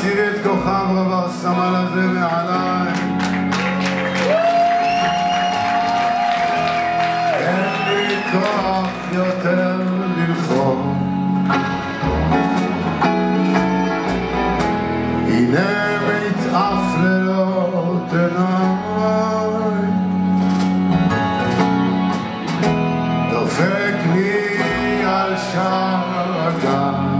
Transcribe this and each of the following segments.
תסירי את כוכב רב הסמל הזה מעליי. אין לי כוח יותר ללחום. הנה מתעף לילות עיניי. דופק לי על שער הגב.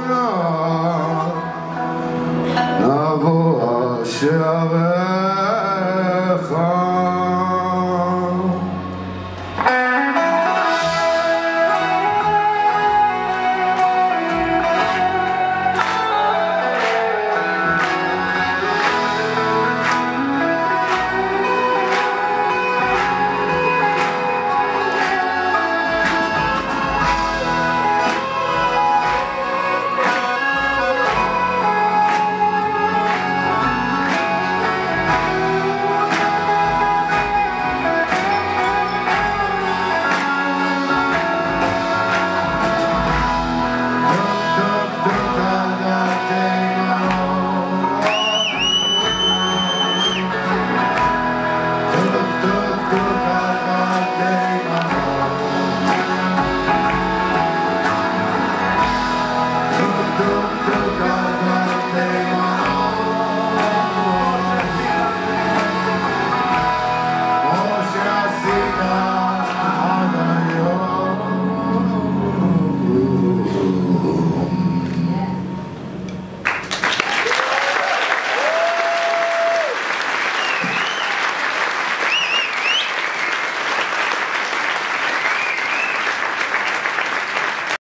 no.